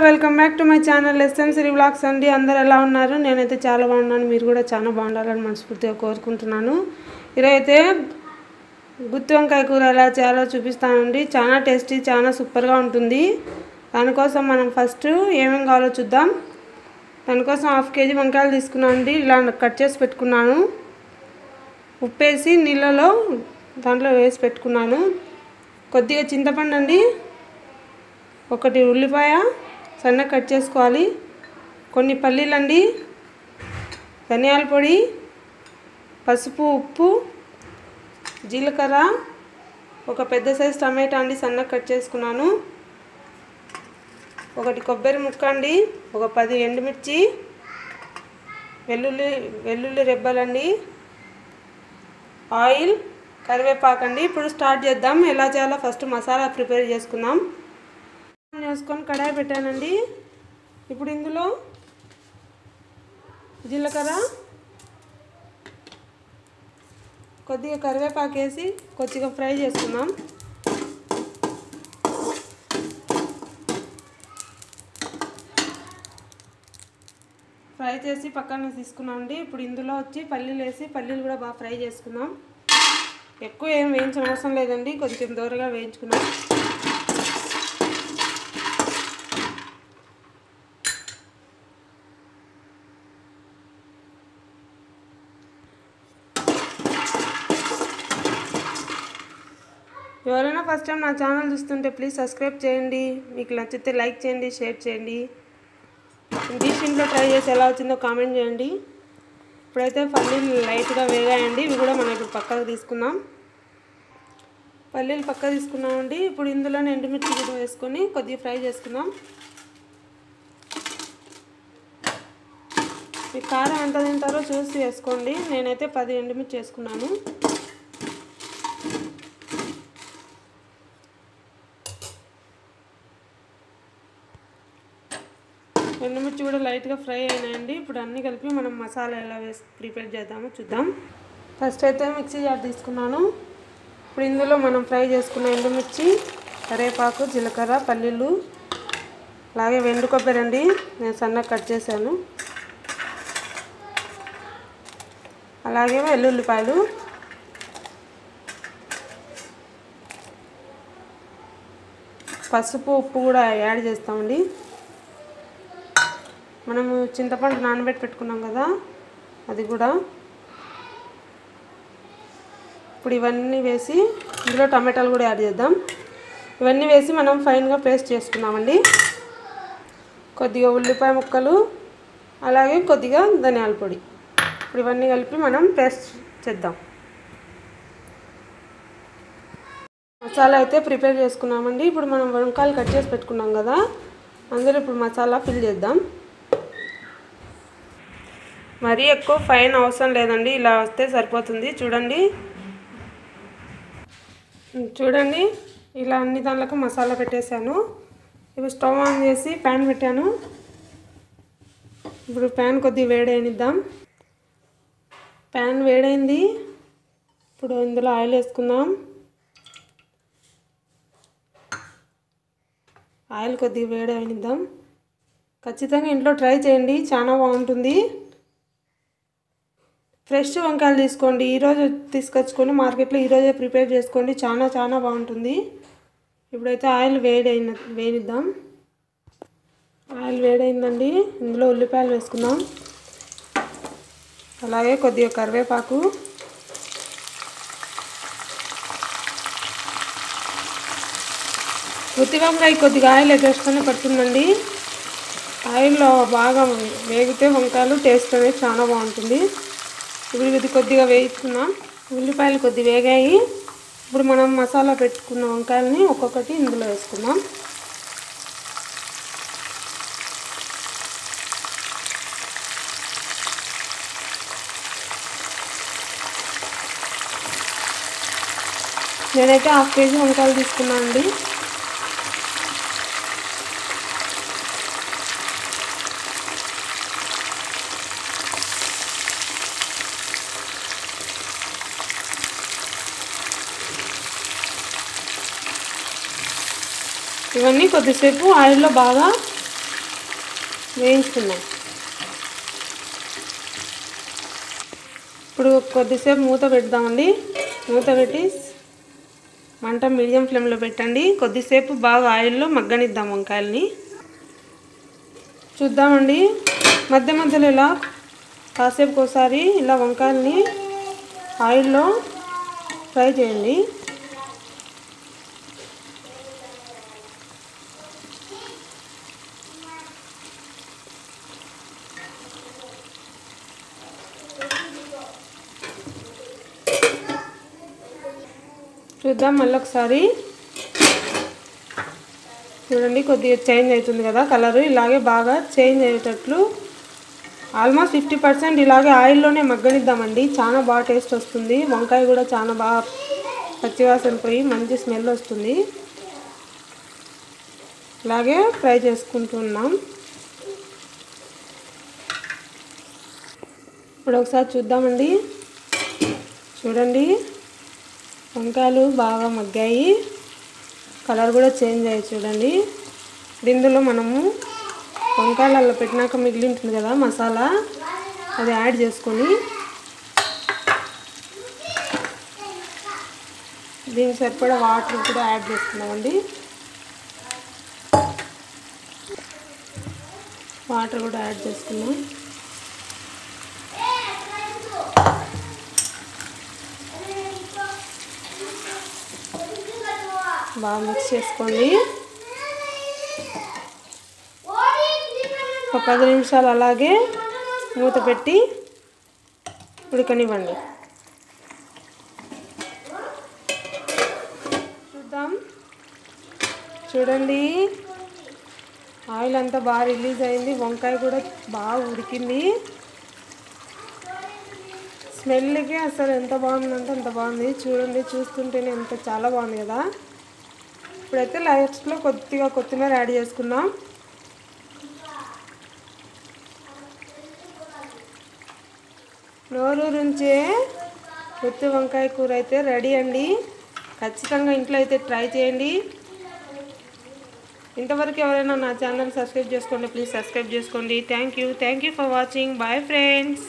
Welcome back to my channel S M vlogs అండి. అందరు ఎలా ఉన్నారు? నేనైతే చాలా బాగున్నాను. మీరు కూడా చాలా బాగుండాలని మనస్ఫూర్తిగా కోరుకుంటున్నాను. ఈరోజైతే గుత్తి వంకాయ కూర ఎలా చేయాలో చూపిస్తానండి. చాలా టేస్టీ చాలా సూపర్గా ఉంటుంది. దానికోసం మనం ఫస్ట్ ఏమేమి కావాలో చూద్దాం. దానికోసం హాఫ్ కేజీ వంకాయలు తీసుకున్నాను అండి. ఇలా కట్ చేసి పెట్టుకున్నాను. ఉప్పేసి నీళ్ళలో దాంట్లో వేసి పెట్టుకున్నాను. కొద్దిగా చింతపండు అండి. ఒకటి ఉల్లిపాయ. సన్న కట్ చేసుకోవాలి. కొన్ని పల్లీలండి ధనియాల పొడి పసుపు ఉప్పు జీలకర్ర ఒక పెద్ద సైజ్ టమాటా అండి సన్న కట్ చేసుకున్నాను. ఒకటి కొబ్బరి ముక్క అండి ఒక పది ఎండుమిర్చి వెల్లుల్లి వెల్లుల్లి రెబ్బలండి ఆయిల్ కరివేపాకండి. ఇప్పుడు స్టార్ట్ చేద్దాం ఎలా చేయాలో ఫస్ట్ మసాలా ప్రిపేర్ చేసుకుందాం. వేసుకొని కడాయి పెట్టానండి. ఇప్పుడు ఇందులో జీలకర్ర కొద్దిగా కరివేపాకు వేసి కొద్దిగా ఫ్రై చేసుకుందాం. ఫ్రై చేసి పక్కన తీసుకున్నాం అండి ఇప్పుడు ఇందులో వచ్చి పల్లీలు వేసి పల్లీలు కూడా బాగా ఫ్రై చేసుకుందాం. ఎక్కువ ఏం వేయించిన అవసరం లేదండి. కొంచెం దూరగా వేయించుకున్నాం ఎవరైనా ఫస్ట్ టైం నా ఛానల్ చూస్తుంటే ప్లీజ్ సబ్స్క్రైబ్ చేయండి. మీకు నచ్చితే లైక్ చేయండి షేర్ చేయండి. డిష్ ఇంట్లో ట్రై చేసి ఎలా వచ్చిందో కామెంట్ చేయండి. ఇప్పుడైతే పల్లీలు లైట్గా వేగాయండి. ఇవి కూడా మనం ఇప్పుడు పక్కకు తీసుకుందాం. పల్లీలు పక్క తీసుకున్నామండి. ఇప్పుడు ఇందులోనే ఎండుమిర్చి కూడా వేసుకొని కొద్దిగా ఫ్రై చేసుకుందాం. మీ కారం ఎంత తింటారో చూసి వేసుకోండి. నేనైతే పది ఎండుమిర్చి వేసుకున్నాను. ఎండుమిర్చి కూడా లైట్గా ఫ్రై అయినాయండి. ఇప్పుడు అన్నీ కలిపి మనం మసాలా ఎలా వేసి ప్రిపేర్ చేద్దామో చూద్దాం. ఫస్ట్ అయితే మిక్సీ జార్ తీసుకున్నాను. ఇప్పుడు ఇందులో మనం ఫ్రై చేసుకున్న ఎండుమిర్చి కరివేపాకు జీలకర్ర పల్లీలు అలాగే వెండు కొబ్బరి అండి. నేను సన్నగా కట్ చేశాను. అలాగే వెల్లుల్లిపాయలు. పసుపు ఉప్పు కూడా యాడ్ చేస్తామండి. మనము చింతపండు నానబెట్టి పెట్టుకున్నాం కదా అది కూడా. ఇప్పుడు ఇవన్నీ వేసి ఇందులో టమాటాలు కూడా యాడ్ చేద్దాం. ఇవన్నీ వేసి మనం ఫైన్గా పేస్ట్ చేసుకున్నామండి. కొద్దిగా ఉల్లిపాయ ముక్కలు అలాగే కొద్దిగా ధనియాల పొడి. ఇప్పుడు ఇవన్నీ కలిపి మనం పేస్ట్ చేద్దాం. మసాలా అయితే ప్రిపేర్ చేసుకున్నామండి. ఇప్పుడు మనం వంకాయలు కట్ చేసి పెట్టుకున్నాం కదా అందులో ఇప్పుడు మసాలా ఫిల్ చేద్దాం. మరీ ఎక్కువ ఫైన్ అవసరం లేదండి. ఇలా వస్తే సరిపోతుంది. చూడండి. చూడండి. ఇలా అన్ని దానిలకు మసాలా పెట్టేశాను. ఇప్పుడు స్టవ్ ఆన్ చేసి ప్యాన్ పెట్టాను. ఇప్పుడు ప్యాన్ కొద్దిగా వేడైనిద్దాం. ప్యాన్ వేడైంది. ఇప్పుడు ఇందులో ఆయిల్ వేసుకుందాం. ఆయిల్ కొద్దిగా వేడైనిద్దాం. ఖచ్చితంగా ఇంట్లో ట్రై చేయండి. చాలా బాగుంటుంది. ఫ్రెష్ వంకాయలు తీసుకోండి. ఈరోజు తీసుకొచ్చుకొని మార్కెట్లో ఈరోజే ప్రిపేర్ చేసుకోండి. చాలా చాలా బాగుంటుంది. ఇప్పుడైతే ఆయిల్ వేడైన వేడిద్దాం. ఆయిల్ వేడైందండి. ఇందులో ఉల్లిపాయలు వేసుకుందాం. అలాగే కొద్దిగా కరివేపాకు. ఉత్తి వంకాయ కొద్దిగా ఆయిల్ ఎగేసుకొని పడుతుందండి. ఆయిల్లో బాగా వేగితే వంకాయలు టేస్ట్ అనేది చాలా బాగుంటుంది. ఇప్పుడు ఇది కొద్దిగా వేయించుకున్నాం ఉల్లిపాయలు కొద్ది వేగాయి. ఇప్పుడు మనం మసాలా పెట్టుకున్న వంకాయలని ఒక్కొక్కటి ఇందులో వేసుకుందాం. నేనైతే హాఫ్ కేజీ వంకాయలు తీసుకున్నాను అండి ఇవన్నీ కొద్దిసేపు ఆయిల్లో బాగా వేయించుకున్నాం ఇప్పుడు కొద్దిసేపు మూత పెడదామండి. మూత పెట్టి మంట మీడియం ఫ్లేమ్లో పెట్టండి. కొద్దిసేపు బాగా ఆయిల్లో మగ్గనిద్దాం వంకాయలని. చూద్దామండి. మధ్య మధ్యలో ఇలా కాసేపు ఒకసారి ఇలా వంకాయలని ఆయిల్లో ఫ్రై చేయండి. చూద్దాం మళ్ళీ ఒకసారి చూడండి కొద్దిగా చేంజ్ అవుతుంది కదా కలరు ఇలాగే బాగా చేంజ్ అయ్యేటట్లు ఆల్మోస్ట్ ఫిఫ్టీ పర్సెంట్ ఇలాగే ఆయిల్లోనే మగ్గనిద్దామండి. చాలా బాగా టేస్ట్ వస్తుంది. వంకాయ కూడా చాలా బాగా పచ్చివాసన పోయి మంచి స్మెల్ వస్తుంది. ఇలాగే ఫ్రై చేసుకుంటున్నాం ఇప్పుడు ఒకసారి చూద్దామండి. చూడండి. వంకాయలు బాగా మగ్గాయి. కలర్ కూడా చేంజ్ అయ్యాయి చూడండి. ఇందులో మనము వంకాయలలో పెట్టినాక మిగిలి ఉంటుంది కదా మసాలా అది యాడ్ చేసుకొని దీనికి సరిపడా వాటర్ కూడా యాడ్ చేసుకున్నామండి వాటర్ కూడా యాడ్ చేసుకున్నాం బాగా మిక్స్ చేసుకోండి. ఒక పది నిమిషాలు అలాగే మూత పెట్టి ఉడకనివ్వండి. చూద్దాం. చూడండి. ఆయిల్ అంతా బాగా రిలీజ్ అయింది. వంకాయ కూడా బాగా ఉడికింది. స్మెల్కి అసలు ఎంత బాగుందంటే అంత బాగుంది. చూడండి చూస్తుంటేనే ఎంత చాలా బాగుంది కదా. ఇప్పుడైతే లాస్ట్లో కొద్దిగా కొత్తిమీర యాడ్ చేసుకున్నాం నోరూరుంచే గుత్తి వంకాయ కూర అయితే రెడీ అండి. ఖచ్చితంగా ఇంట్లో అయితే ట్రై చేయండి. ఇంతవరకు ఎవరైనా నా ఛానల్ సబ్స్క్రైబ్ చేసుకోండి ప్లీజ్ సబ్స్క్రైబ్ చేసుకోండి. Thank you thank you for watching bye friends